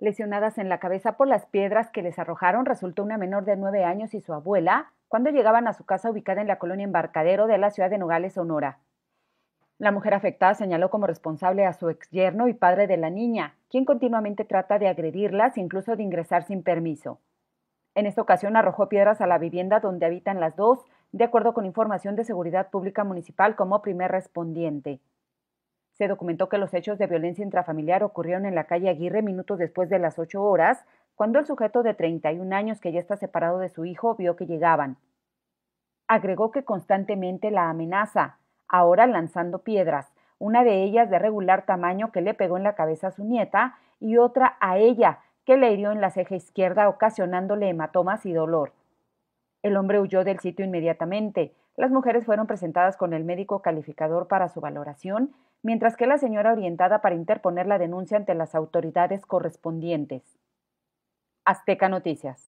Lesionadas en la cabeza por las piedras que les arrojaron, resultó una menor de nueve años y su abuela cuando llegaban a su casa ubicada en la colonia Embarcadero de la ciudad de Nogales, Sonora. La mujer afectada señaló como responsable a su exyerno y padre de la niña, quien continuamente trata de agredirlas incluso de ingresar sin permiso. En esta ocasión arrojó piedras a la vivienda donde habitan las dos, de acuerdo con información de Seguridad Pública Municipal como primer respondiente. Se documentó que los hechos de violencia intrafamiliar ocurrieron en la calle Aguirre minutos después de las 8 horas, cuando el sujeto de 31 años que ya está separado de su hijo vio que llegaban. Agregó que constantemente la amenaza, ahora lanzando piedras, una de ellas de regular tamaño que le pegó en la cabeza a su nieta y otra a ella, que le hirió en la ceja izquierda ocasionándole hematomas y dolor. El hombre huyó del sitio inmediatamente. Las mujeres fueron presentadas con el médico calificador para su valoración mientras que la señora orientada para interponer la denuncia ante las autoridades correspondientes. Azteca Noticias.